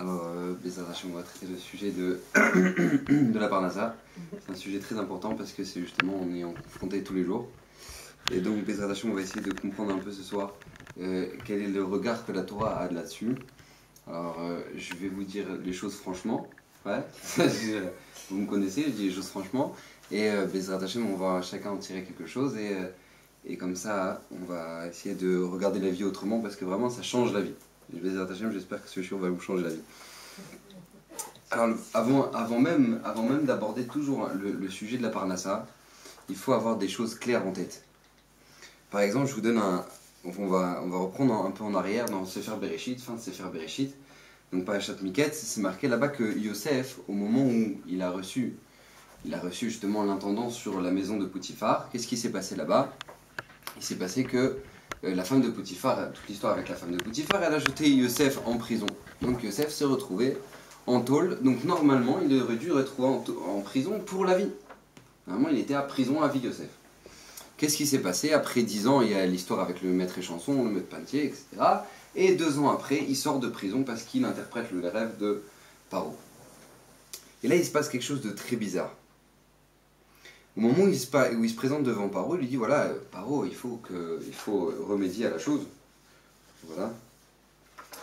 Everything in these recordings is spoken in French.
Alors, euh, on va traiter le sujet de, de la Parnassa. C'est un sujet très important parce que c'est justement, on est en confronté tous les jours. Et donc, Bezrat on va essayer de comprendre un peu ce soir euh, quel est le regard que la Torah a là-dessus. Alors, euh, je vais vous dire les choses franchement. Ouais, vous me connaissez, je dis les choses franchement. Et euh, Bezrat on va chacun en tirer quelque chose. Et, et comme ça, on va essayer de regarder la vie autrement parce que vraiment, ça change la vie. J'espère que ce show va vous changer la vie. Alors, avant, avant même, avant même d'aborder toujours le, sujet de la Parnassa, il faut avoir des choses claires en tête. Par exemple, je vous donne un. On va, on va reprendre un peu en arrière dans Sefer Bereshit, fin de Sefer Bereshit. Donc, Parashat Miket, c'est marqué là-bas que Yosef, au moment où il a reçu, il a reçu justement l'intendant sur la maison de Potiphar, qu'est-ce qui s'est passé là-bas? Il s'est passé que la femme de Potiphar, toute l'histoire avec la femme de Potiphar, elle a jeté Yosef en prison. Donc Yosef s'est retrouvé en tôle. Donc normalement, il aurait dû retrouver en, prison pour la vie. Normalement, il était à prison à vie, Yosef. Qu'est-ce qui s'est passé? Après dix ans, il y a l'histoire avec le maître échanson, le maître pantier, etc. Et deux ans après, il sort de prison parce qu'il interprète le rêve de Paro. Et là, il se passe quelque chose de très bizarre. Au moment où il, se, présente devant Paro, il lui dit voilà, euh, Paro, il faut, que, il faut remédier à la chose. Voilà.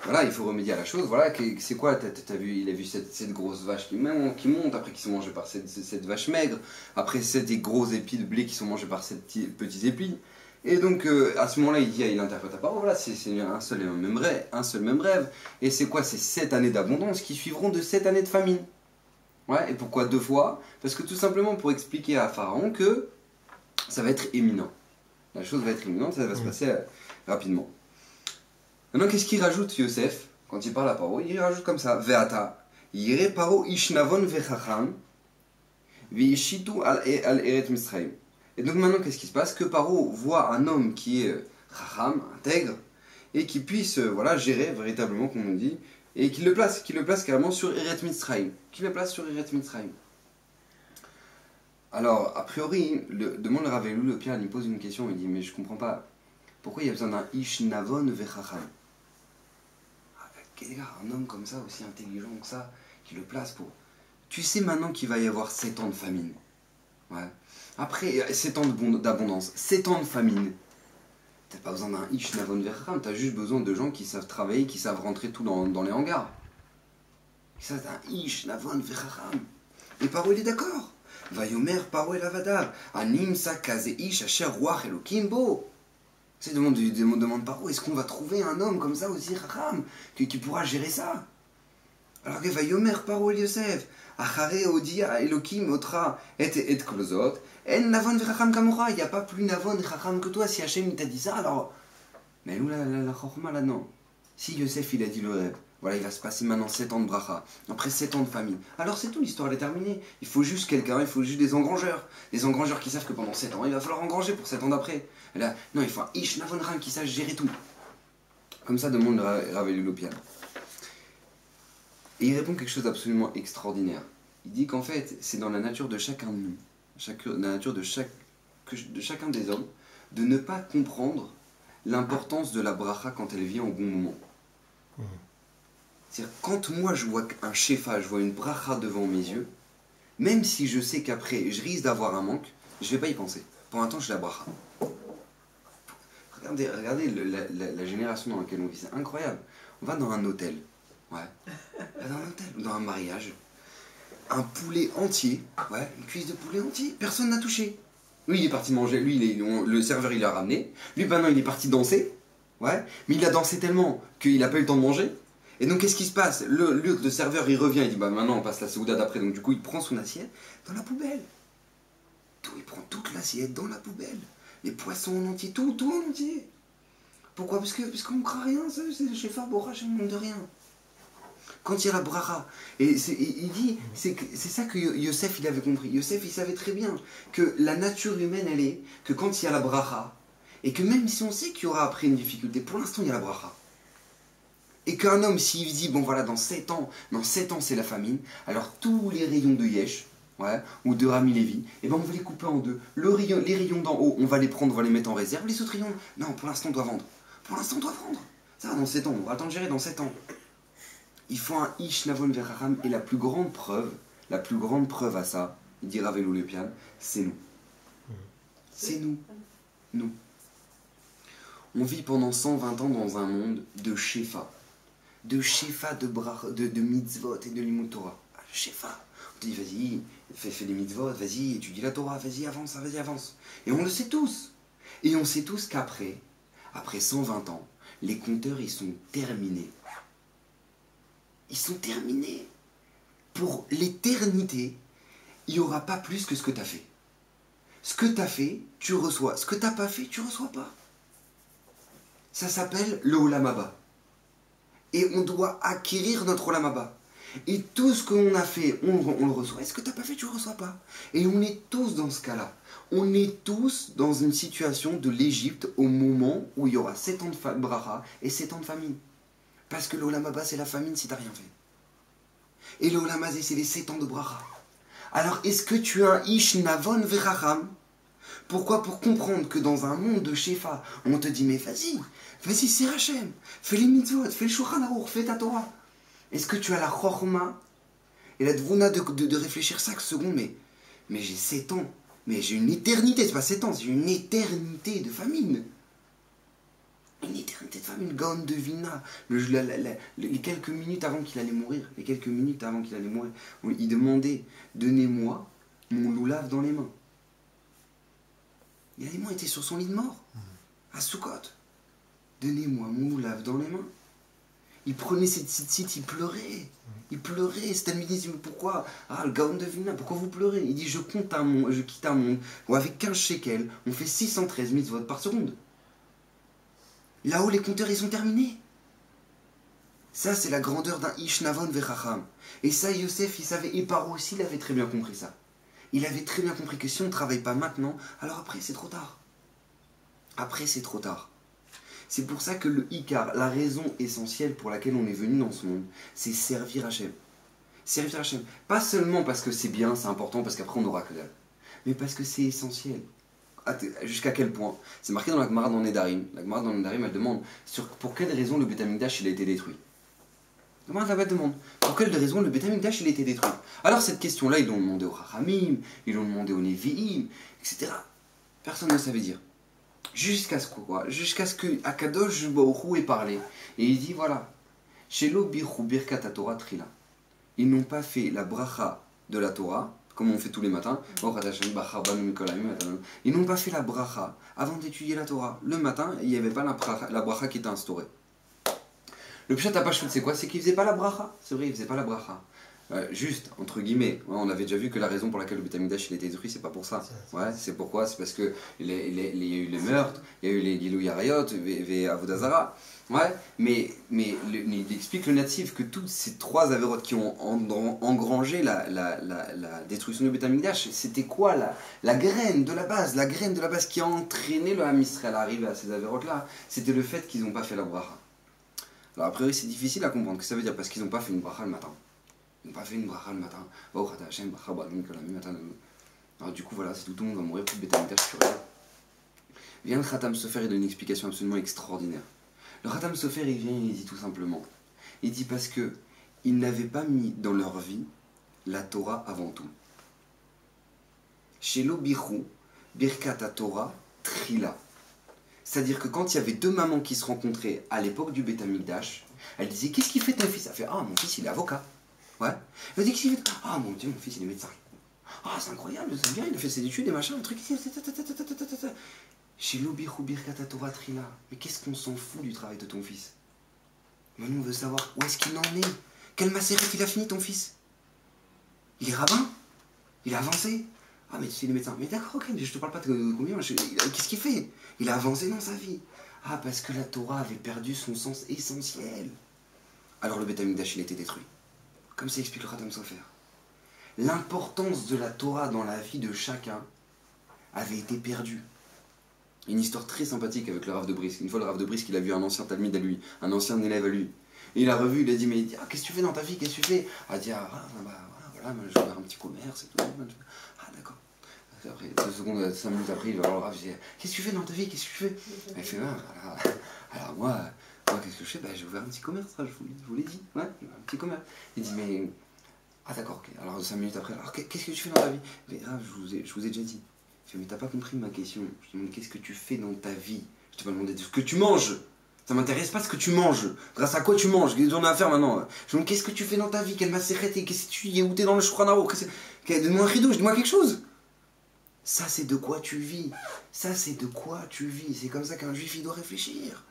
Voilà, il faut remédier à la chose. Voilà, c'est quoi as, vu, Il a vu cette, grosse vache qui, monte, après qui sont mangées par cette, vache maigre, après c'est des gros épis de blé qui sont mangés par ces petits, épis. Et donc euh, à ce moment-là, il il interprète à Paro, voilà, c'est un seul et même rêve, un seul même rêve. Et c'est quoi C'est sept années d'abondance qui suivront de sept années de famine. Ouais, et pourquoi deux fois? Parce que tout simplement pour expliquer à Pharaon que ça va être éminent. La chose va être imminente, ça va se passer euh, rapidement. Maintenant, qu'est-ce qu'il rajoute Yosef? Quand il parle à Paro Il rajoute comme ça Veata, yire Paro ishnavon vechacham, vishitu al eret misraim. Et donc maintenant, qu'est-ce qui se passe? Que Paro voit un homme qui est euh, chacham, intègre, et qui puisse euh, voilà, gérer véritablement, comme on dit, et qu'il le place, qu'il le place carrément sur Eret Mitzrayim. Qu'il le place sur Eret Mitzrayim? Alors, a priori, le, demande le Ravelou, le Pierre, il pose une question, il dit Mais je comprends pas, pourquoi il y a besoin d'un Ishnavon Vechacham? Ah, Un homme comme ça, aussi intelligent que ça, qui le place pour. Tu sais maintenant qu'il va y avoir 7 ans de famine. Ouais. Après, 7 ans d'abondance, 7 ans de famine. T'as pas besoin d'un Ish Navon Verham, t'as juste besoin de gens qui savent travailler, qui savent rentrer tout dans, dans les hangars. Ça, c'est un Ish Navon Verham. Et Paro, il est d'accord. Vayomer Paro el Avadav. Animsa Kaze Ish Asher Ruach Elokimbo. C'est demande, demande, demande Paro, est-ce qu'on va trouver un homme comme ça aussi, Raham, qui pourra gérer ça? Alors que Vayomer Paro el Yosef. Achare Odia Elokim Otra et et Klozot. En Navon Vechacham Kamora, il n'y a pas plus Navon Vechacham que toi. Si Hachem t'a dit ça, alors. Mais où la, la, la Chorma là-dedans Si Yosef il a dit le rêve, voilà, il va se passer maintenant 7 ans de bracha, après 7 ans de famille. Alors c'est tout, l'histoire est terminée. Il faut juste quelqu'un, il faut juste des engrangeurs. Des engrangeurs qui savent que pendant 7 ans, il va falloir engranger pour 7 ans d'après. Là, non, il faut un Ish Navon qui sache gérer tout. Comme ça demande Ravelulopian. Et il répond quelque chose d'absolument extraordinaire. Il dit qu'en fait, c'est dans la nature de chacun de nous la nature de, chaque, de chacun des hommes, de ne pas comprendre l'importance de la bracha quand elle vient au bon moment. Mmh. C'est-à-dire, quand moi je vois un shefa, je vois une bracha devant mes yeux, même si je sais qu'après je risque d'avoir un manque, je ne vais pas y penser. Pour un temps, je la bracha. Regardez, regardez la, génération dans laquelle on vit, c'est incroyable. On va dans un hôtel, ouais. Dans un mariage, un poulet entier, ouais, une cuisse de poulet entier, personne n'a touché. Lui, il est parti manger, lui, il le serveur, il l'a ramené. Lui, maintenant, il est parti danser, ouais, mais il a dansé tellement qu'il n'a pas eu le temps de manger. Et donc, qu'est-ce qui se passe? Le, serveur, il revient, il dit, bah maintenant, on passe la seouda d'après. Donc, du coup, il prend son assiette dans la poubelle. Tout, il prend toute l'assiette dans la poubelle. Les poissons en entier, tout, tout en entier. Pourquoi? Parce que parce qu'on ne craint rien, c'est le chef Borach, on ne de rien quand il y a la bracha. Et, il dit, c'est ça que Yosef il avait compris. Yosef il savait très bien que la nature humaine elle est que quand il y a la bracha, et que même si on sait qu'il y aura après une difficulté, pour l'instant il y a la bracha. Et qu'un homme, s'il dit, bon voilà, dans 7 ans, dans 7 ans c'est la famine, alors tous les rayons de Yesh, ou de Rami Lévi, et eh ben on va les couper en deux. Le les rayons d'en haut, on va les prendre, on va les mettre en réserve. Les autres rayons, non, pour l'instant on doit vendre. Pour l'instant on doit vendre. Ça, dans 7 ans, on va attendre gérer dans 7 ans. Il faut un Ish Navon Veracham, et la plus grande preuve, la plus grande preuve à ça, il dit Ravelou le pian, c'est nous. C'est nous. Nous. On vit pendant 120 ans dans un monde de Shefa. De Shefa, de, de, de mitzvot et de limut Torah. Ah, Shefa. On te dit, vas-y, fais, fais des mitzvot, vas-y, étudie la Torah, vas-y, avance, vas-y, avance. Et on le sait tous. Et on sait tous qu'après, après 120 ans, les compteurs, ils sont terminés. Ils sont terminés. Pour l'éternité, il n'y aura pas plus que ce que tu as fait. Ce que tu as fait, tu reçois. Ce que tu n'as pas fait, tu reçois pas. Ça s'appelle le Olamaba. Et on doit acquérir notre Olamaba. Et tout ce qu'on a fait, on, le reçoit. Et ce que tu n'as pas fait, tu ne reçois pas? Et on est tous dans ce cas-là. On est tous dans une situation de l'Égypte au moment où il y aura 7 ans de bracha et 7 ans de famine. Parce que l'Olamaba, c'est la famine si tu n'as rien fait. Et l'Olamazé, c'est les 7 ans de bracha. Alors, est-ce que tu as un Ish Navon Veracham? Pourquoi? Pour comprendre que dans un monde de Shefa, on te dit, mais vas-y, vas-y, c'est Hachem, fais les mitzvot, fais le Shulchan fais ta Torah. Est-ce que tu as la chorma? Et la dvuna de, de, réfléchir 5 secondes, mais, mais j'ai 7 ans, mais j'ai une éternité, c'est pas 7 ans, c'est une éternité de famine une éternité de famine, Gaon de Vina, les quelques minutes avant qu'il allait mourir, les quelques minutes avant qu'il allait mourir, il demandait Donnez-moi mon loulave dans les mains. Mains étaient sur son lit de mort, à Soukot. Donnez-moi mon loulave dans les mains. Il prenait cette tzitzit, il pleurait. Il pleurait. C'était me dit pourquoi? Ah, le Gaon de Vina, pourquoi vous pleurez? Il dit Je compte un monde, je quitte un monde où avec 15 shekels, on fait 613 mitzvot par seconde. Là-haut, les compteurs, ils sont terminés. Ça, c'est la grandeur d'un Ishnavon Vechacham. Et ça, Yosef, il savait, et Paro aussi, il avait très bien compris ça. Il avait très bien compris que si on ne travaille pas maintenant, alors après, c'est trop tard. Après, c'est trop tard. C'est pour ça que le Icar, la raison essentielle pour laquelle on est venu dans ce monde, c'est servir Hachem. Servir Hachem. Pas seulement parce que c'est bien, c'est important, parce qu'après on aura que dalle. Mais parce que c'est essentiel jusqu'à quel point C'est marqué dans la Gemara dans Nedarim. La Gemara dans Nedarim, elle demande sur, pour quelle raison le Betamikdash il a été détruit. La Gemara demande pour quelle raison le Betamikdash il a été détruit? Alors cette question-là, ils l'ont demandé au Chachamim, ils l'ont demandé au Nevi'im, etc. Personne ne savait dire. Jusqu'à ce quoi? Jusqu'à ce que Akadosh Baruch ait parlé. Et il dit voilà, chez Birkat Torah Trila. Ils n'ont pas fait la bracha de la Torah comme on fait tous les matins. Ils n'ont pas fait la bracha avant d'étudier la Torah. Le matin, il n'y avait pas la bracha, la bracha qui était instaurée. Le pshat à c'est quoi? C'est qu'ils ne faisaient pas la bracha. C'est vrai, ils ne faisaient pas la bracha. Euh, juste, entre guillemets, on avait déjà vu que la raison pour laquelle le Betamikdash il était détruit, c'est pas pour ça. Ouais, c'est pourquoi? C'est parce qu'il il y a eu les meurtres, il y a eu les Gilou Yarayot, Avodazara. Ouais, mais, mais il explique le natif que toutes ces trois avérotes qui ont engrangé la, la, la, destruction du Betamikdash, c'était quoi la, la graine de la base La graine de la base qui a entraîné le Ham Israël à arriver à ces avérotes-là, c'était le fait qu'ils n'ont pas fait la bracha. Alors, a priori, c'est difficile à comprendre. que ça veut dire Parce qu'ils n'ont pas fait une bracha le matin. N'ont pas fait une bracha le matin. Alors, du coup, voilà, c'est tout, le monde va mourir, de Betamikdash, tu Vient le Khatam Sofer et donne une explication absolument extraordinaire. Le Khatam Sofer, il vient il dit tout simplement. Il dit parce que ils n'avaient pas mis dans leur vie la Torah avant tout. Chez l'Obichou, Birkat Torah, Trila. C'est-à-dire que quand il y avait deux mamans qui se rencontraient à l'époque du Beth Amikdash, elle disait Qu'est-ce qu'il fait ton fils? Elle fait Ah, mon fils, il est avocat. Ouais. Elle dit qu'il fait? Ah, mon Dieu, mon fils, il est médecin. Ah, c'est incroyable, c'est bien, il a fait ses études et machin, un truc. Chez Trila. Mais qu'est-ce qu'on s'en fout du travail de ton fils? Mais nous, on veut savoir où est-ce qu'il en est. Quelle macérette il a fini, ton fils? Il est rabbin? Il a avancé? Ah, mais tu sais, les médecins. Mais d'accord, ok, je te parle pas de combien. Qu'est-ce qu'il fait? Il a avancé dans sa vie. Ah, parce que la Torah avait perdu son sens essentiel. Alors le Betamikdash, il était détruit. Comme ça explique le Khatam Sofer. L'importance de la Torah dans la vie de chacun avait été perdue une histoire très sympathique avec le Rav de Brisk. Une fois, le Rav de Brisk, il a vu un ancien talmide à lui, un ancien élève à lui. Il a revu, il a dit, mais il dit, ah, qu'est-ce que tu fais dans ta vie? Qu'est-ce que tu fais? Ah, il dit, ah, bah, voilà, je vais faire un petit commerce et tout. Ah, d'accord. Après, deux secondes, minutes après, il va voir le Rav, il dit, qu'est-ce que tu fais dans ta vie? Qu'est-ce que tu fais? Il fait, ah, voilà. Alors, moi, Moi, qu'est-ce que je fais bah, J'ai ouvert un petit commerce, je vous, je vous l'ai dit. Ouais, un petit commerce. Il dit Mais. Ah, d'accord. Alors, cinq minutes après, alors qu'est-ce que tu fais dans ta vie? Mais ah, je vous ai, je vous ai déjà dit. Je dis Mais t'as pas compris ma question. Je te demande Qu'est-ce que tu fais dans ta vie? Je te pas demandé ce que tu manges. Ça m'intéresse pas ce que tu manges. Grâce à quoi tu manges? Qu'est-ce qu'on a à faire maintenant? Je me dis Qu'est-ce que tu fais dans ta vie? Quelle macérette et qu'est-ce que tu y es où t'es dans le Shukranaro Donne-moi un rideau, dis-moi quelque chose. Ça, c'est de quoi tu vis. Ça, c'est de quoi tu vis. C'est comme ça qu'un juif, il doit réfléchir.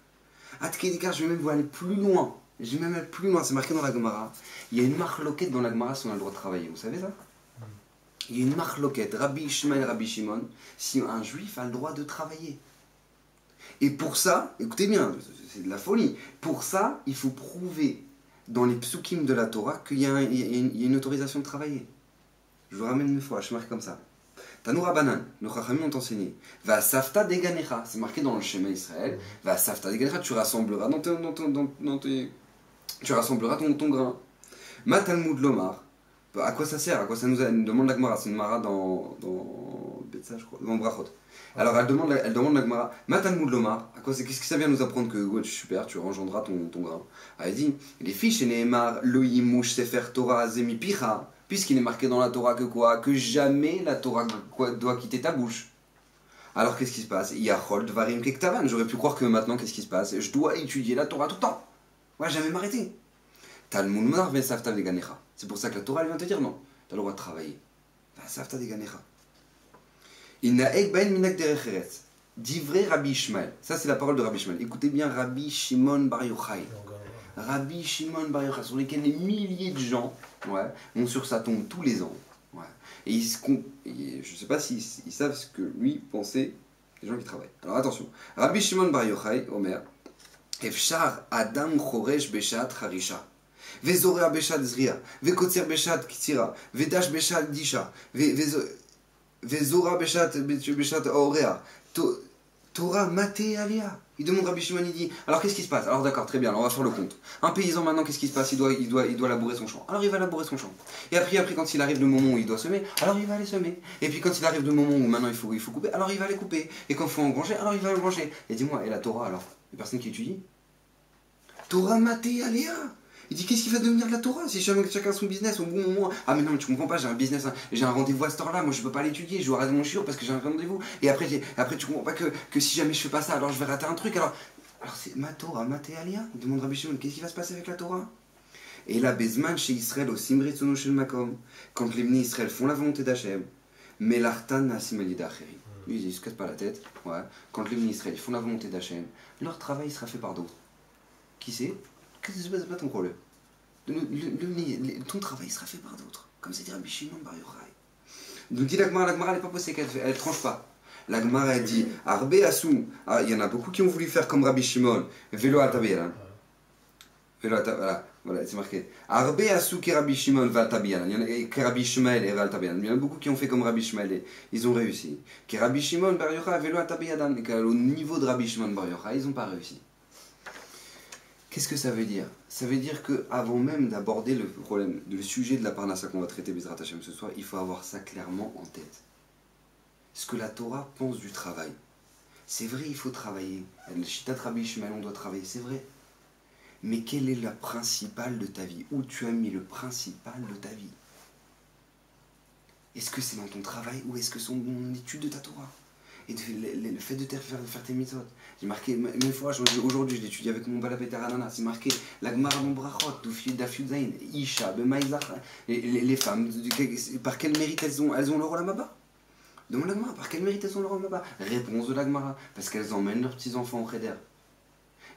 Atkedikar, je vais même vous aller plus loin. Je vais même aller plus loin. C'est marqué dans la Gemara. Il y a une marque loquette dans la Gemara si on a le droit de travailler. Vous savez ça Il y a une marque loquette. Rabbi Ishmael, Rabbi Shimon. Si un juif a le droit de travailler. Et pour ça, écoutez bien, c'est de la folie. Pour ça, il faut prouver dans les psukim de la Torah qu'il y, a une autorisation de travailler. Je vous ramène une fois, je marque comme ça. Tanoura Banan, nos Chachamim ont enseigné. Va safta deganecha, c'est marqué dans le schéma Israël. Va safta deganecha, tu rassembleras dans, tes, tu rassembleras ton, grain. Matalmud lomar, à quoi ça sert À quoi ça nous demande la Gemara C'est une Mara dans, dans je crois, dans Brachot. Alors elle demande, elle demande la Gemara, Matalmud lomar, à quoi qu'est-ce que ça vient nous apprendre que ouais, super, tu engendras ton, grain Elle dit, les fiches, et Nehemar, Loïmouch, Sefer Torah, Zemi Picha puisqu'il est marqué dans la Torah que quoi Que jamais la Torah doit quitter ta bouche. Alors qu'est-ce qui se passe? Yachol Dvarim Kektavan. J'aurais pu croire que maintenant, qu'est-ce qui se passe? Je dois étudier la Torah tout le temps. Ouais, jamais m'arrêter. Talmud Mar Ganecha. C'est pour ça que la Torah elle vient te dire non. Tu as le droit de travailler. Savta Ganecha. Innaek Bain Minak Derecheretz. Divrei Rabbi Ishmael. Ça, c'est la parole de Rabbi Ishmael. Écoutez bien Rabbi Shimon Bar Yochai. Rabbi Shimon Bar Yochai, sur lesquels les milliers de gens ouais, vont sur sa tombe tous les ans. Ouais. Et, ils, je ne sais pas s'ils savent ce que lui pensait les gens qui travaillent. Alors attention. Rabbi Shimon Bar Yochai, Omer, Efshar Adam Choresh Beshat Harisha. Vezorea Beshat Zria. Vekotzer Beshat Ktira. Vedash Beshat Disha. Vezora Beshat Beshat Orea. Torah Maté Alia. Il demande Rabbi Shimon, il dit Alors qu'est-ce qui se passe? Alors d'accord, très bien, alors on va faire le compte. Un paysan maintenant, qu'est-ce qui se passe? Il doit, il, doit, il doit labourer son champ. Alors il va labourer son champ. Et après, après, quand il arrive le moment où il doit semer, alors il va aller semer. Et puis quand il arrive le moment où maintenant il faut, il faut couper, alors il va aller couper. Et quand il faut engranger, alors il va engranger. Et dis-moi, et la Torah alors? Les personnes qui étudient? Torah maté aléa il dit qu'est-ce qu'il va devenir de la Torah? Si chacun, chacun son business au bon moment. Ah mais non tu comprends pas j'ai un business hein. j'ai un rendez-vous à cette heure-là moi je peux pas l'étudier je dois rater mon chiot parce que j'ai un rendez-vous. Et après après tu comprends pas que, si jamais je fais pas ça alors je vais rater un truc. Alors alors c'est ma Torah ma Alia il demande Rabbi Shimon qu'est-ce qui va se passer avec la Torah? Et là Bezman chez Israël au Simrit le Makom quand les Israël font la volonté d'Hachem mais l'artan Asimali lui il se casse pas la tête ouais. quand les Israël font la volonté d'Hachem leur travail sera fait par d'autres. Qui c'est Qu'est-ce qui se passe? Pas ton problème Ton travail sera fait par d'autres. Comme c'est dit Rabbi Shimon Bar Yochai. Donc dit l'Agmara, l'Agmara elle n'est pas posée qu'elle elle tranche pas. L'Agmara elle dit Arbe Asou. Ah, il y en a beaucoup qui ont voulu faire comme Rabbi Shimon. Vélo Altabiyan. Vélo Altabiyan. Voilà, c'est marqué. Arbe Asou qui Rabbi Shimon Valtabiyan. Il y en a qui Rabbi Shmuel et Valtabiyan. Il y en a beaucoup qui ont fait comme Rabbi Shmuel ils ont réussi. Rabbi Shimon Bar Yochai, Vélo Altabiyan. Au niveau de Rabbi Shimon Bar Yochai, ils n'ont pas réussi. Qu'est-ce que ça veut dire? Ça veut dire que avant même d'aborder le problème, le sujet de la parnassa qu'on va traiter Bezrat ce soir, il faut avoir ça clairement en tête. Ce que la Torah pense du travail. C'est vrai, il faut travailler. On doit travailler, c'est vrai. Mais quelle est la principale de ta vie? Où tu as mis le principal de ta vie? Est-ce que c'est dans ton travail ou est-ce que c'est dans l'étude de ta Torah? Et le, fait de faire, faire tes mitzvot. J'ai marqué, une fois, aujourd'hui, je l'étudie avec mon balapéter anana, c'est marqué la Gemara Brachot, Dafyudzain, Isha, Bemaïzach, les, femmes, par quel mérite elles ont, elles ont leur Olamaba Demande la Gemara, par quel mérite elles ont leur Olamaba Réponse de la Gemara, parce qu'elles emmènent leurs petits-enfants au Cheder.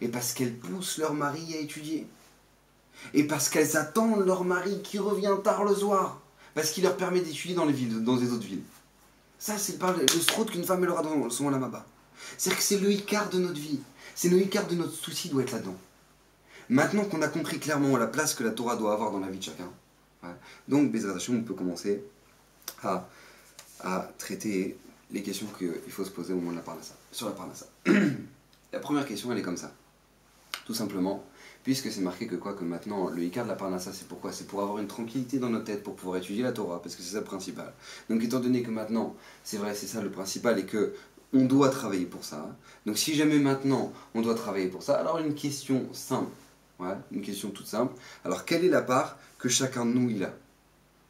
Et parce qu'elles poussent leur mari à étudier. Et parce qu'elles attendent leur mari qui revient tard le soir. Parce qu'il leur permet d'étudier dans les villes, dans les autres villes. Ça, c'est le, le srout qu'une femme elle aura dans son lamaba. C'est-à-dire que c'est le quart de notre vie. C'est le quart de notre souci doit être là-dedans. Maintenant qu'on a compris clairement la place que la Torah doit avoir dans la vie de chacun, donc, Bezrat on peut commencer à, à traiter les questions qu'il faut se poser au moment de la sur la parnassa. la première question, elle est comme ça. Tout simplement, puisque c'est marqué que quoi que maintenant, le Icar de la Parnassa, c'est pourquoi? C'est pour avoir une tranquillité dans nos têtes, pour pouvoir étudier la Torah, parce que c'est ça le principal. Donc étant donné que maintenant, c'est vrai, c'est ça le principal, et que on doit travailler pour ça. Donc si jamais maintenant on doit travailler pour ça, alors une question simple, une question toute simple. Alors quelle est la part que chacun de nous il a?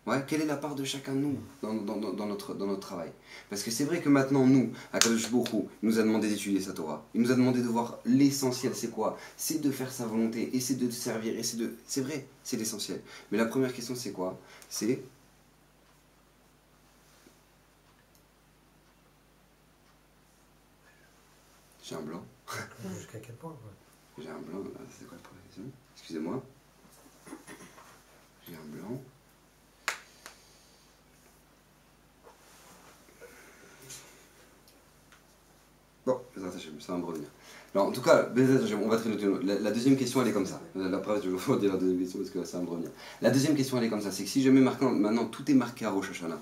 Ouais, quelle est la part de chacun de nous dans, notre, dans notre travail? Parce que c'est vrai que maintenant, nous, Akadosh Boko, il nous a demandé d'étudier sa Torah. Il nous a demandé de voir l'essentiel, c'est quoi? C'est de faire sa volonté, et c'est de servir, et c'est de... C'est vrai, c'est l'essentiel. Mais la première question, c'est quoi? C'est... J'ai un blanc. Jusqu'à quel point J'ai un blanc, c'est quoi la première question Excusez-moi. J'ai un blanc. Bon, ça va me revenir. Alors, en tout cas, on va traiter la, la deuxième question, elle est comme ça. La preuve, je vais dire la deuxième question parce que ça va me revenir. La deuxième question, elle est comme ça. C'est que si jamais maintenant, tout est marqué à Rosh Hashanah.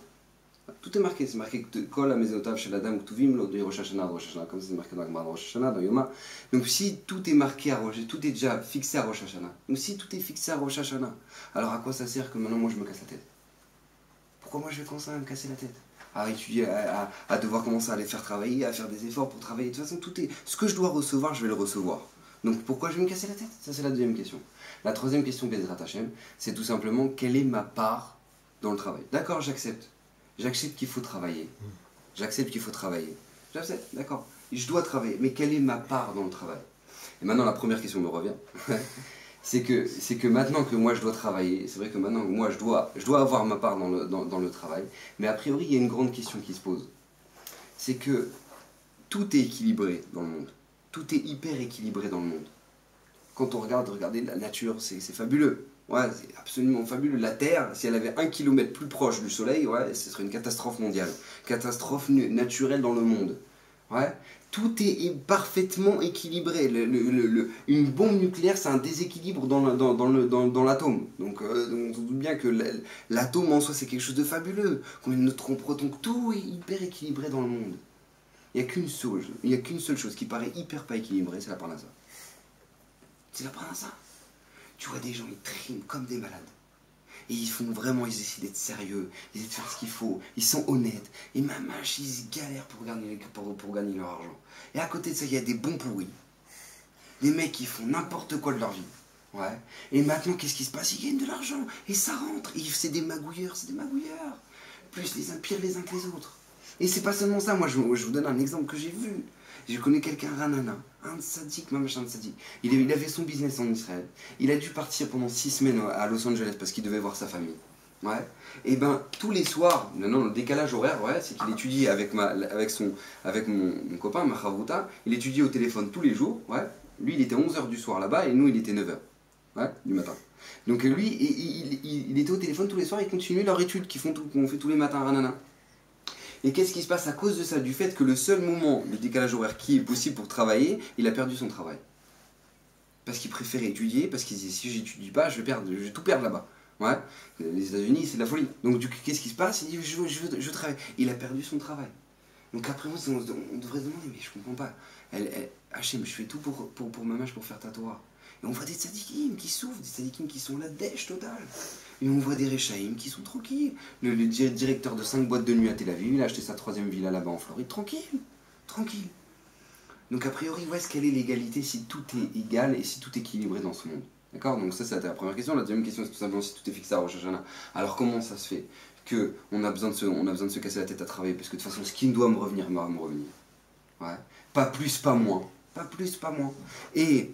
Tout est marqué, c'est marqué que Kol Amezotav chez la dame Ktuvim, l'autre de Rosh Hashanah, Rosh Hashanah, comme c'est marqué dans la Rosh Hashanah, dans Yoma. Donc si tout est marqué à Rosh tout est déjà fixé à Rosh Hashanah, donc si tout est fixé à Rosh Hashanah, alors à quoi ça sert que maintenant moi je me casse la tête? Pourquoi moi je vais commencer à me casser la tête? À étudier, à, devoir commencer à aller faire travailler, à faire des efforts pour travailler. De toute façon, tout est. Ce que je dois recevoir, je vais le recevoir. Donc pourquoi je vais me casser la tête? Ça, c'est la deuxième question. La troisième question, Bezrat Hashem, c'est tout simplement quelle est ma part dans le travail? D'accord, j'accepte. J'accepte qu'il faut travailler. J'accepte qu'il faut travailler. J'accepte, d'accord. Je dois travailler. Mais quelle est ma part dans le travail? Et maintenant, la première question me revient. c'est que, maintenant que moi je dois travailler, c'est vrai que maintenant que moi je dois, avoir ma part dans le, travail, mais a priori il y a une grande question qui se pose. C'est que tout est équilibré dans le monde. Tout est hyper équilibré dans le monde. Quand on regarde, regardez la nature, c'est, fabuleux. Ouais, c'est absolument fabuleux. La Terre, si elle avait un kilomètre plus proche du Soleil, ouais, ce serait une catastrophe mondiale. Catastrophe naturelle dans le monde. Tout est parfaitement équilibré. une bombe nucléaire, c'est un déséquilibre dans, l'atome. Donc, euh, on se doute bien que l'atome en soi, c'est quelque chose de fabuleux. Combien de neutrons, protons, tout est hyper équilibré dans le monde. Il n'y a qu'une seule, a qu'une seule chose qui paraît hyper pas équilibrée, c'est la parnassa. C'est la parnassa. Tu vois des gens, ils triment comme des malades. Et ils font vraiment, ils essaient d'être sérieux, ils essaient de faire ce qu'il faut, ils sont honnêtes. Et ma mâche, ils galèrent pour gagner, pour, gagner leur argent. Et à côté de ça, il y a des bons pourris. Des mecs qui font n'importe quoi de leur vie. Ouais. Et maintenant, qu'est-ce qui se passe? Ils gagnent de l'argent. Et ça rentre. C'est des magouilleurs, c'est des magouilleurs. Plus les uns pires les uns que les autres. Et c'est pas seulement ça. Moi, je vous donne un exemple que j'ai vu. Je connais quelqu'un, Ranana, un sadique, ma machin sadique. Il, il avait son business en Israël. Il a dû partir pendant six semaines à Los Angeles parce qu'il devait voir sa famille. Ouais. Et ben tous les soirs, non, le décalage horaire, ouais, c'est qu'il étudie avec, ma, avec, son, avec mon, copain, Machavuta, il étudie au téléphone tous les jours, ouais. Lui, il était 11h du soir là-bas et nous, il était 9h, ouais, du matin. Donc lui, il, était au téléphone tous les soirs, il continuait leur étude qu'on fait tous les matins Ranana. Et qu'est-ce qui se passe à cause de ça Du fait que le seul moment de décalage horaire qui est possible pour travailler, il a perdu son travail? Parce qu'il préférait étudier, parce qu'il disait si j'étudie pas, je vais, perdre, je vais tout perdre là-bas. Ouais. Les États-Unis, c'est de la folie. Donc, du coup, qu'est-ce qui se passe? Il dit je veux, je, veux, je travaille. Il a perdu son travail. Donc, après, on, on devrait se demander mais je comprends pas. Elle, elle, Hachem, je fais tout pour, pour, pour ma mâche pour faire ta. Et on voit des tzadikim qui souffrent, des tzadikim qui sont la dèche totale. Et on voit des Rechaïm qui sont tranquilles. Le, directeur de 5 boîtes de nuit à Tel Aviv, il a acheté sa troisième villa là-bas en Floride, tranquille, tranquille. Donc a priori, où est-ce quelle est l'égalité si tout est égal et si tout est équilibré dans ce monde? D'accord? Donc ça, c'est la première question. La deuxième question, c'est tout simplement si tout est fixé à Rosh. Alors comment ça se fait que on a, besoin de se, on a besoin de se casser la tête à travailler? Parce que de toute façon, ce qui doit me revenir va me revenir. Ouais. Pas plus, pas moins. Pas plus, pas moins. Et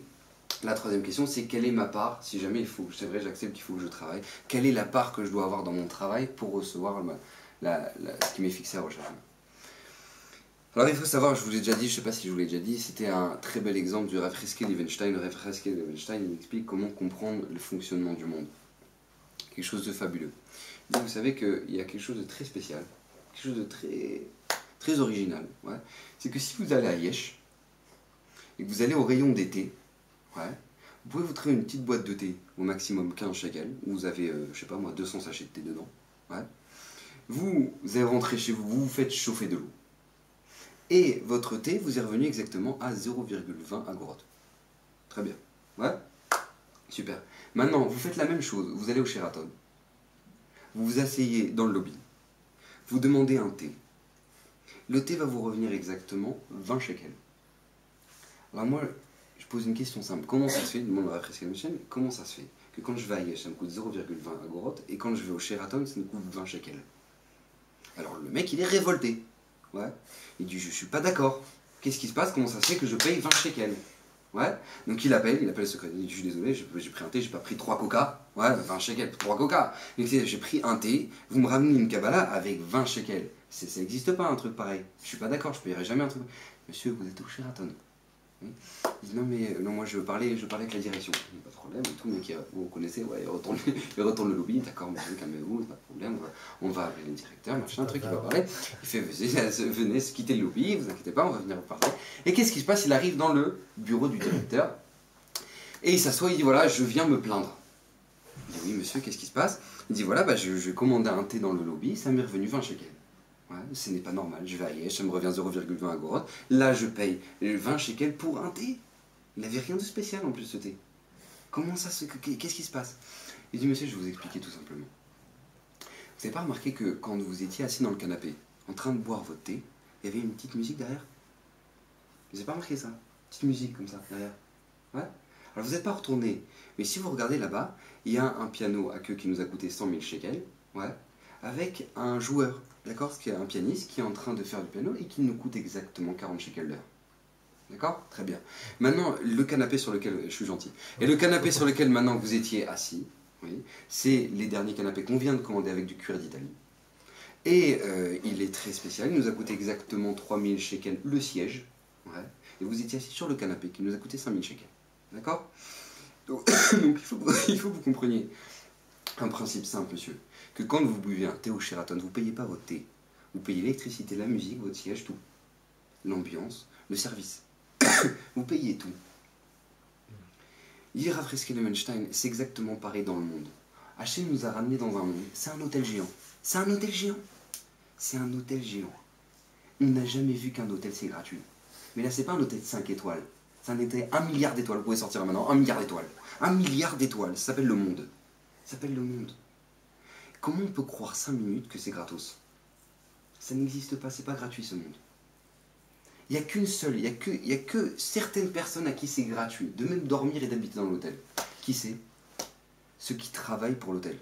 la troisième question, c'est quelle est ma part, si jamais il faut, c'est vrai, j'accepte qu'il faut que je travaille, quelle est la part que je dois avoir dans mon travail pour recevoir ce qui m'est fixé à recherche alors il faut savoir, je vous l'ai déjà dit, je ne sais pas si je vous l'ai déjà dit, c'était un très bel exemple du Rav Levenstein. Le Rav Levenstein explique comment comprendre le fonctionnement du monde. Quelque chose de fabuleux. vous savez qu'il y a quelque chose de très spécial, quelque chose de très, très original. C'est que si vous allez à Yesh, et que vous allez au rayon d'été, Ouais. Vous pouvez vous créer une petite boîte de thé, au maximum 15 shekels, où vous avez, euh, je sais pas moi, 200 sachets de thé dedans. Ouais. Vous, allez rentrer chez vous, vous vous faites chauffer de l'eau. Et votre thé vous est revenu exactement à 0,20 agorotes. Très bien. Ouais Super. Maintenant, vous faites la même chose. Vous allez au Sheraton. Vous vous asseyez dans le lobby. Vous demandez un thé. le thé va vous revenir exactement 20 shekels. Alors moi, pose une question simple. Comment ça se fait, demande chaîne, comment ça se fait que quand je vais à Yesh, ça me coûte 0,20 agorot, et quand je vais au Sheraton, ça me coûte 20 shekels? Alors le mec, il est révolté. Ouais. Il dit, je suis pas d'accord. Qu'est-ce qui se passe? Comment ça se fait que je paye 20 shekels? Ouais. Donc il appelle, il appelle le secrétaire. Il dit, je suis désolé, j'ai pris un thé, j'ai pas pris 3 coca. Ouais, 20 shekels, 3 coca. J'ai pris un thé, vous me ramenez une Kabbalah avec 20 shekels. Ça n'existe pas un truc pareil. Je suis pas d'accord, je payerai jamais un truc. Monsieur, vous êtes au Sheraton. Il dit non mais non moi je veux parler, je veux parler avec la direction. Pas de problème et tout, mais vous connaissez, ouais, il retourne, il retourne le lobby, d'accord, monsieur, calmez-vous, pas de problème, on va, appeler le directeur, machin, un truc, il va parler. Il fait venez, quitter le lobby, vous inquiétez pas, on va venir vous parler. Et qu'est-ce qui se passe? Il arrive dans le bureau du directeur et il s'assoit, il dit voilà, je viens me plaindre. Il dit oui monsieur, qu'est-ce qui se passe? Il dit voilà, bah, je, je commandé un thé dans le lobby, ça m'est revenu 20 shekels ce n'est pas normal. Je vais à Yesh, ça me revient 0,20 agorot. Là, je paye 20 shekels pour un thé. Il n'avait rien de spécial en plus ce thé. Comment ça se. Qu'est-ce qui se passe? Il dit, monsieur, je vais vous expliquer tout simplement. Vous n'avez pas remarqué que quand vous étiez assis dans le canapé, en train de boire votre thé, il y avait une petite musique derrière? Vous n'avez pas remarqué ça? Petite musique comme ça, derrière Ouais? Alors vous n'êtes pas retourné, mais si vous regardez là-bas, il y a un piano à queue qui nous a coûté 100 000 shekels, ouais, avec un joueur d'accord Ce qui est un pianiste qui est en train de faire du piano et qui nous coûte exactement 40 shekels l'heure. D'accord? Très bien. Maintenant, le canapé sur lequel. Je suis gentil. Et le canapé sur lequel maintenant vous étiez assis, oui, c'est les derniers canapés qu'on vient de commander avec du cuir d'Italie. Et euh, il est très spécial. Il nous a coûté exactement 3000 shekels le siège. Ouais. Et vous étiez assis sur le canapé qui nous a coûté 5000 shekels. D'accord? Donc, il, faut, il faut que vous compreniez un principe simple, monsieur que quand vous buvez un thé au Sheraton, vous ne payez pas votre thé. Vous payez l'électricité, la musique, votre siège, tout. L'ambiance, le service. vous payez tout. À Freskel c'est exactement pareil dans le monde. Hachem nous a ramenés dans un monde. C'est un hôtel géant. C'est un hôtel géant. C'est un hôtel géant. On n'a jamais vu qu'un hôtel c'est gratuit. Mais là, c'est pas un hôtel de 5 étoiles. C'est un hôtel un milliard d'étoiles. Vous pouvez sortir maintenant. Un milliard d'étoiles. Un milliard d'étoiles. Ça s'appelle le monde. Ça s'appelle le monde. Comment on peut croire 5 minutes que c'est gratos? Ça n'existe pas, c'est pas gratuit ce monde. Il n'y a qu'une seule, il n'y a, que, a que certaines personnes à qui c'est gratuit, de même dormir et d'habiter dans l'hôtel. Qui c'est? Ceux qui travaillent pour l'hôtel.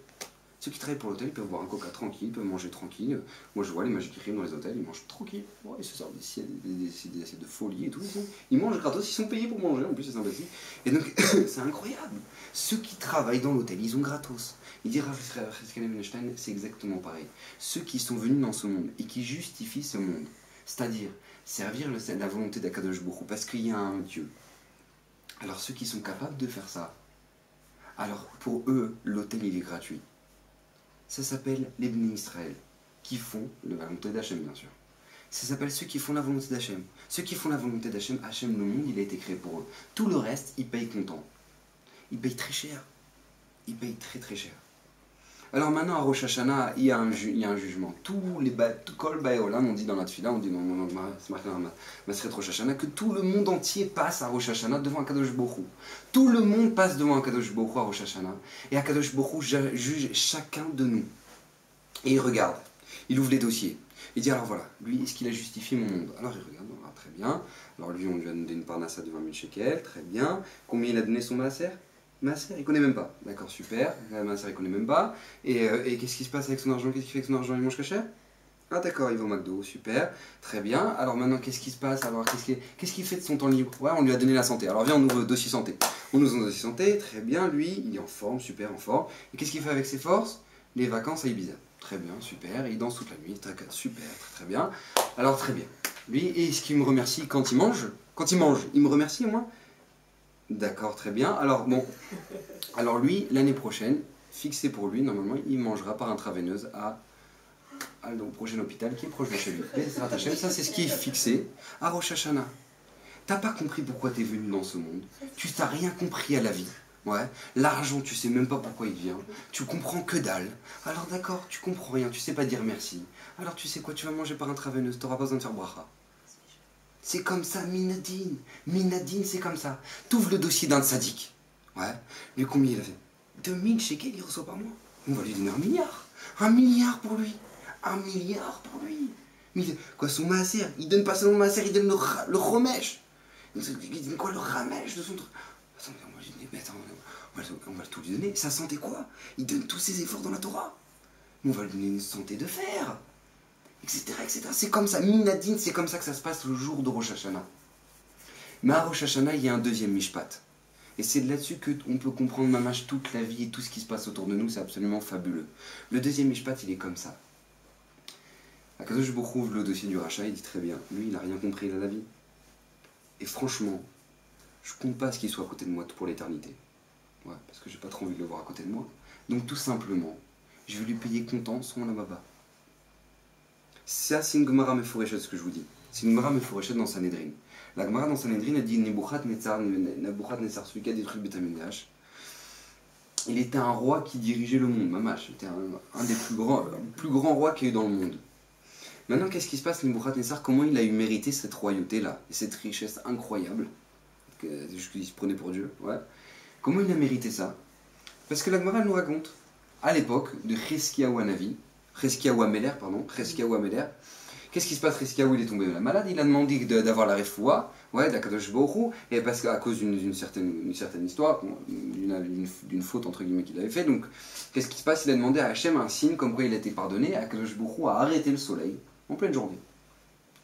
Ceux qui travaillent pour l'hôtel, peuvent boire un coca tranquille, peuvent manger tranquille. Moi, je vois les magiques dans les hôtels, ils mangent tranquille. ils se servent des, des, assiettes de folie et tout. Ils mangent gratos, ils sont payés pour manger, en plus, c'est sympathique. Et donc, c'est incroyable. Ceux qui travaillent dans l'hôtel, ils ont gratos. Il dit Einstein, c'est exactement pareil. Ceux qui sont venus dans ce monde et qui justifient ce monde, c'est-à-dire servir la volonté d'Akadosh Bourou, parce qu'il y a un Dieu. Alors, ceux qui sont capables de faire ça, alors pour eux, l'hôtel, il est gratuit. Ça s'appelle les Israël, qui font la volonté d'Hachem, bien sûr. Ça s'appelle ceux qui font la volonté d'Hachem. Ceux qui font la volonté d'Hachem, Hachem, le monde, il a été créé pour eux. Tout le reste, ils payent content. Ils payent très cher. Ils payent très très cher. Alors maintenant, à Rosh Hashanah, il y a un, jugement. Tous les Kol on dit dans la Tfila, on dit dans c'est marqué dans Hashanah, que tout le monde entier passe à Rosh Hashanah devant un Kadosh Borou. Tout le monde passe devant un Kadosh Borou à Rosh Hashanah. Et un Kadosh Borou juge chacun de nous. Et il regarde. Il ouvre les dossiers. Il dit alors voilà, lui, est-ce qu'il a justifié mon monde? Alors il regarde, très bien. Alors lui, on lui a donné une parnassa de 20 000 shekels, très bien. Combien il a donné son maaser? Masser, il connaît même pas. D'accord, super. Masser, il connaît même pas. Et, euh, et qu'est-ce qui se passe avec son argent? Qu'est-ce qu'il fait avec son argent Il mange caché Ah d'accord, il va au McDo, super, très bien. Alors maintenant, qu'est-ce qui se passe? Alors qu'est-ce qu'il fait de son temps libre? Ouais, on lui a donné la santé. Alors viens, on ouvre dossier santé. On ouvre le dossier santé, très bien. Lui, il est en forme, super, en forme. Et qu'est-ce qu'il fait avec ses forces? Les vacances à Ibiza. Très bien, super. Il danse toute la nuit, très, super, très très bien. Alors très bien. Lui, est-ce qu'il me remercie quand il mange? Quand il mange, il me remercie au moins? D'accord, très bien. Alors bon, alors lui, l'année prochaine, fixé pour lui, normalement, il mangera par intraveineuse à, à le prochain hôpital qui est proche de chez lui. Ça, c'est ce qui est fixé à Rosh Hashanah. T'as pas compris pourquoi tu es venu dans ce monde. Tu t'as rien compris à la vie. Ouais. L'argent, tu sais même pas pourquoi il vient. Tu comprends que dalle. Alors d'accord, tu comprends rien, tu sais pas dire merci. Alors tu sais quoi, tu vas manger par intraveineuse, t'auras pas besoin de faire bracha. C'est comme ça, Minadine. Minadine, c'est comme ça. T'ouvres le dossier d'un sadique. Ouais. Mais combien il a fait 2000 shekels, il reçoit par mois. On va lui donner un milliard. Un milliard pour lui. Un milliard pour lui. Mais quoi, son maaser? Il donne pas seulement le il donne le, le. Il dit quoi, le ramèche de son truc? Attends, moi j'ai dit, mais attends, on va, on va tout lui donner. Sa santé quoi? Il donne tous ses efforts dans la Torah. On va lui donner une santé de fer. Etc. etc. C'est comme ça. Minadine, c'est comme ça que ça se passe le jour de Rosh Hashanah. Mais à Rosh Hashanah, il y a un deuxième mishpat. Et c'est là-dessus qu'on peut comprendre mamash toute la vie et tout ce qui se passe autour de nous, c'est absolument fabuleux. Le deuxième mishpat, il est comme ça. Akadosh Bokrouv, le dossier du rachat, il dit très bien, lui, il n'a rien compris, il a la vie. Et franchement, je compte pas ce qu'il soit à côté de moi pour l'éternité. Ouais, parce que j'ai pas trop envie de le voir à côté de moi. Donc tout simplement, je vais lui payer content son baba. Ça, c'est une Gemara ce que je vous dis. C'est une Gemara Meforeshet dans Sanhedrin. La Gemara dans Sanhedrin a dit Nebuchad Netzar, Nebuchad celui qui a détruit Betamidash. Il était un roi qui dirigeait le monde, Mamash. C'était un, des plus grands, plus grands rois qu'il y a eu dans le monde. Maintenant, qu'est-ce qui se passe, Nebuchadnezzar Comment il a eu mérité cette royauté-là et cette richesse incroyable qu'il se prenait pour Dieu? Ouais. Comment il a mérité ça? Parce que la Gemara nous raconte, à l'époque de Anavi, Ameler, pardon, Ameler, qu'est-ce qui se passe Cheskiaou, il est tombé malade, il a demandé d'avoir la refoua, ouais, d'Akadosh Borou, et parce qu'à cause d'une certaine, histoire, d'une faute entre guillemets qu'il avait fait, donc qu'est-ce qui se passe Il a demandé à Hachem un signe comme quoi il a été pardonné, Akadosh Borou a arrêté le soleil en pleine journée.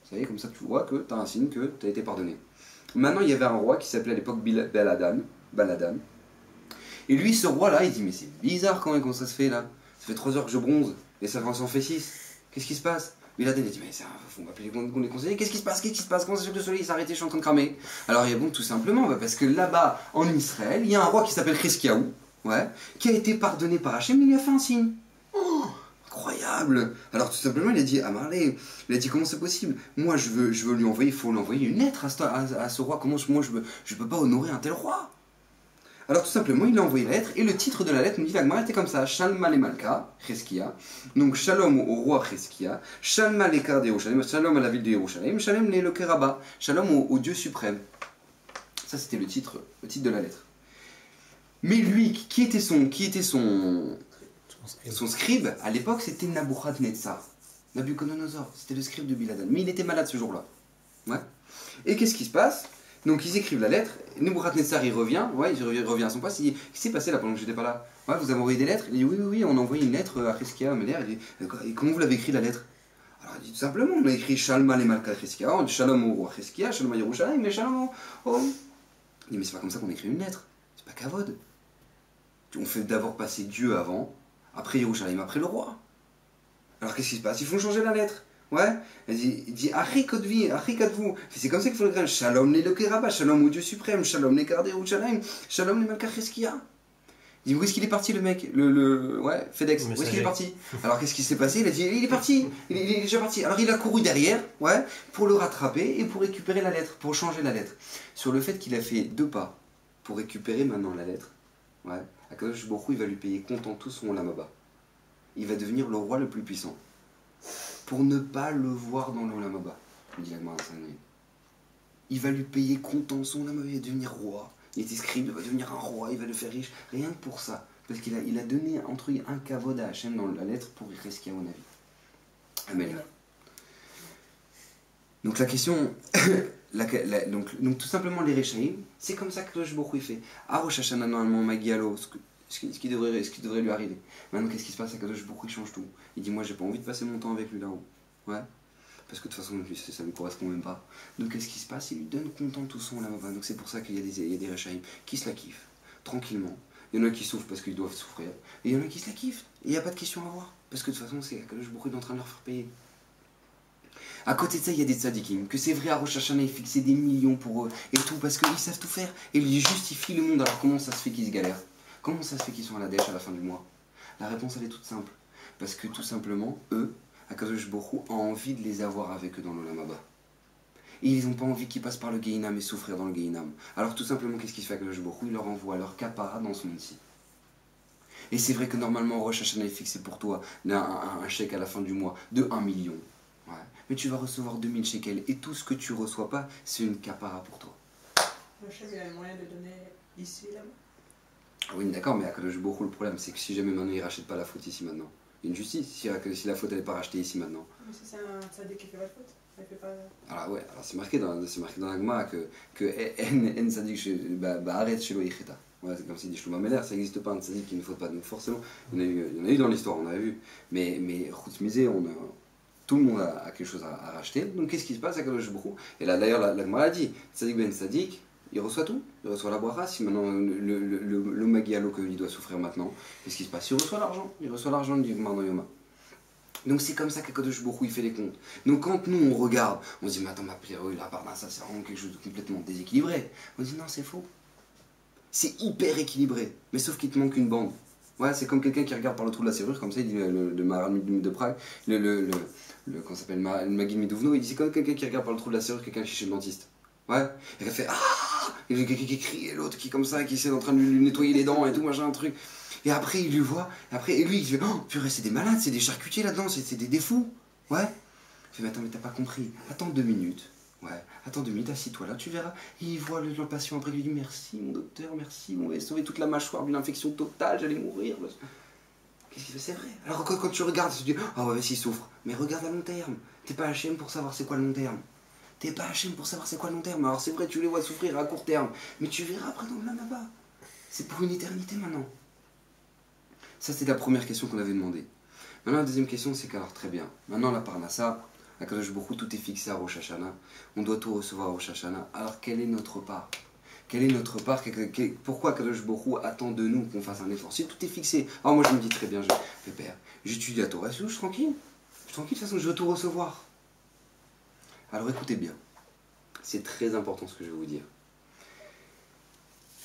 Vous savez, comme ça tu vois que tu as un signe que tu as été pardonné. Maintenant, il y avait un roi qui s'appelait à l'époque Baladan, Baladan. Et lui, ce roi-là, il dit Mais c'est bizarre quand comment ça se fait là? Ça fait 3 heures que je bronze et ça s'en fait 6. Qu'est-ce qui se passe? Il dit Mais ça, faut m'appeler les conseillers. Qu'est-ce qui se passe? Qu'est-ce qui se passe? Comment fait que le soleil s'est arrêté Je suis en train de cramer? Alors, il y a bon, tout simplement, bah, parce que là-bas, en Israël, il y a un roi qui s'appelle Chriskiaou, ouais, qui a été pardonné par Hachem, mais il a fait un signe. Oh incroyable Alors tout simplement, il a dit à Marley, il a dit comment c'est possible? Moi, je veux, je veux lui envoyer, il faut lui envoyer une lettre à ce, roi. Comment moi, je ne je peux pas honorer un tel roi? Alors tout simplement, il a envoyé la lettre, et le titre de la lettre nous dit la était comme ça Shalom Malka, Cheskia, donc Shalom au roi Cheskia, Shalom Alekar de Yerushalayim, Shalom à la ville de Yerushalayim, Shalom le Keraba, Shalom au, Dieu suprême. Ça c'était le titre, le titre de la lettre. Mais lui, qui était son, qui était son, son scribe, à l'époque, c'était Nabuchodonosor. Nabucodonosor, c'était le scribe de Biladan. Mais il était malade ce jour-là. Ouais. Et qu'est-ce qui se passe? Donc ils écrivent la lettre, Nabuchodonosor il revient, ouais, il revient à son poste, il dit Qu'est-ce qui s'est passé là pendant que j'étais pas là? Vous avez envoyé des lettres? Il dit Oui, oui, oui, on a envoyé une lettre à Cheskia, Améler. Il dit Et comment vous l'avez écrit la lettre? Alors il dit tout simplement, on a écrit Shalma le Malka on dit Shalom au roi Cheskia, Shalom à Yerushalayim, mais Shalom au. Il dit Mais c'est pas comme ça qu'on écrit une lettre, c'est pas Kavod. On fait d'abord passer Dieu avant, après Yerushalayim, après le roi. Alors qu'est-ce qui se passe? Ils font changer la lettre. Ouais. Il dit, il dit C'est comme ça qu'il faut le dire. Shalom le Keraba, Shalom au Dieu suprême, Shalom les Kardé Yerushalayim, Shalom les Malkacheskia. Il dit où est-ce qu'il est parti le mec? Le, le ouais FedEx. Où est-ce qu'il est parti? Alors qu'est-ce qui s'est passé? Il a dit il est parti. Il est, déjà parti. Alors il a couru derrière ouais pour le rattraper et pour récupérer la lettre pour changer la lettre. Sur le fait qu'il a fait deux pas pour récupérer maintenant la lettre ouais Akadosh Baruch il va lui payer content tout son lamaba. Il va devenir le roi le plus puissant. Pour ne pas le voir dans l'olamaba, dit la Il va lui payer content son lamaba, il va devenir roi. Il est scribe, il va devenir un roi, il va le faire riche. Rien que pour ça. Parce qu'il a, il a donné entre un kavod à Hachem dans la lettre pour y à mon avis. Amen. Donc la question, donc, donc, tout simplement les Rechaïm, c'est comme ça que Rosh Baruch fait. À Rosh Hashanah, normalement, Magialo, ce, qui devrait, lui arriver. Maintenant, qu'est-ce qui se passe à Kadosh Baruch il change tout? Il dit, moi, j'ai pas envie de passer mon temps avec lui là-haut. Ouais. Parce que de toute façon, ça ne lui correspond même pas. Donc, qu'est-ce qui se passe? Il lui donne content tout son là-bas. Donc, c'est pour ça qu'il y a des, des qui se la kiffent, tranquillement. Il y en a qui souffrent parce qu'ils doivent souffrir. Et il y en a qui se la kiffent. Il n'y a pas de question à avoir. Parce que de toute façon, c'est Kadosh Baruch est en train de leur faire payer. À côté de ça, il y a des tzadikim, que c'est vrai, à Rosh Hashanah, fixait des millions pour eux, et tout, parce qu'ils savent tout faire, et ils justifient le monde. Alors comment ça se fait qu'ils se galèrent? Comment ça se fait qu'ils sont à la dèche à la fin du mois? La réponse, elle est toute simple. Parce que tout simplement, eux, Akadosh Borou a envie de les avoir avec eux dans l'Olamaba. Et ils n'ont pas envie qu'ils passent par le Geinam et souffrir dans le Geinam. Alors tout simplement, qu'est-ce qu'il fait Akadosh Borou Il leur envoie leur capara dans ce monde-ci. Et c'est vrai que normalement, Rosh Hashanah est fixé pour toi un, chèque à la fin du mois de 1 million mais tu vas recevoir 2000 shekels. Et tout ce que tu reçois pas, c'est une capara pour toi. Il a moyen de donner ici, là-bas? Oui, d'accord, mais à Kadosh beaucoup le problème, c'est que si jamais maintenant il rachète pas la faute ici maintenant, Il y a une justice si, si la faute n'est pas rachetée ici maintenant. Mais si c'est un tzaddik qui fait pas de faute, il fait pas. Alors ouais, alors c'est marqué dans, c'est marqué dans la Gemara que, que en, en tzaddik bah, bah, arrête chez Loïcheta. Ouais, c'est comme s'il dit Shlomo Meller, ça n'existe pas un tzaddik qui ne faute pas. Donc forcément, il y en a eu, il y en a eu dans l'histoire, on a vu. Mais, mais Chutz Misé, on a, tout le monde a, a quelque chose à, à racheter. Donc qu'est-ce qui se passe à Kadosh Baruch Et là d'ailleurs, la, la a dit Tzaddik ben tzaddik, il reçoit tout. Il reçoit la bracha. Si maintenant le, le, le, le, Magialo qu'il doit souffrir maintenant, qu'est-ce qui se passe? Il reçoit l'argent. Il reçoit l'argent du Yoma. Donc c'est comme ça qu'Akadosh Hu, il fait les comptes. Donc quand nous on regarde, on se dit mais attends ma prière, la part ça c'est vraiment quelque chose de complètement déséquilibré. On dit non c'est faux. C'est hyper équilibré, mais sauf qu'il te manque une bande. Ouais, c'est comme quelqu'un qui regarde par le trou de la serrure, comme ça il dit le, le, de Prague, le, le, le, le Midouvno, il dit c'est comme quelqu'un qui regarde par le trou de la serrure, quelqu'un chez le dentiste. Ouais, et il fait ah, et a quelqu'un qui crie, et l'autre qui est comme ça, qui essaie en train de lui nettoyer les dents et tout, machin, un truc. Et après, il lui voit, et après, et lui, il fait Oh, purée, c'est des malades, c'est des charcutiers là-dedans, c'est des, des fous. Ouais. Il fait Mais attends, mais t'as pas compris. Attends deux minutes. Ouais. Attends deux minutes, assis-toi là, tu verras. Et il voit le, le patient après, il lui dit Merci, mon docteur, merci, on m'avait sauvé toute la mâchoire d'une infection totale, j'allais mourir. Qu'est-ce qu'il fait C'est vrai. Alors quand, quand tu regardes, tu te dis Ah ouais, mais s'il souffre. Mais regarde à long terme. T'es pas HM pour savoir c'est quoi le long terme. T'es pas HM pour savoir c'est quoi le long terme. Alors c'est vrai, tu les vois souffrir à court terme. Mais tu verras après dans le là-bas. C'est pour une éternité maintenant. Ça, c'était la première question qu'on avait demandé. Maintenant, la deuxième question, c'est qu'alors, très bien. Maintenant, la Parnassa, à Kadosh Baruch tout est fixé à Rosh Hashanah. On doit tout recevoir à Rosh Hashanah. Alors, quelle est notre part? Quelle est notre part? Pourquoi Kadosh Baruch attend de nous qu'on fasse un effort? Si tout est fixé. Alors, moi, je me dis très bien, je fais père, j'étudie la Torah, je suis tranquille. Je suis tranquille, de toute façon, je veux tout recevoir. Alors, écoutez bien. C'est très important ce que je vais vous dire.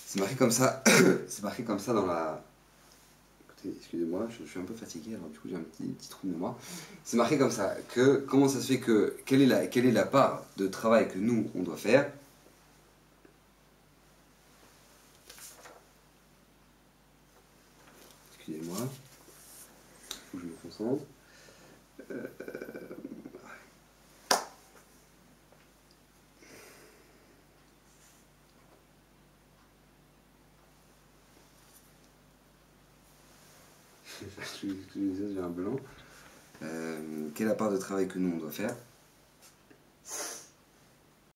C'est marqué comme ça. c'est marqué comme ça dans la. Écoutez, excusez-moi, je, suis un peu fatigué, alors du coup j'ai un petit, petit trou de mémoire. C'est marqué comme ça que comment ça se fait que quelle est la part de travail que nous on doit faire? Excusez-moi, faut que je me concentre. Euh, Blanc. Euh, quelle est la part de travail que nous on doit faire?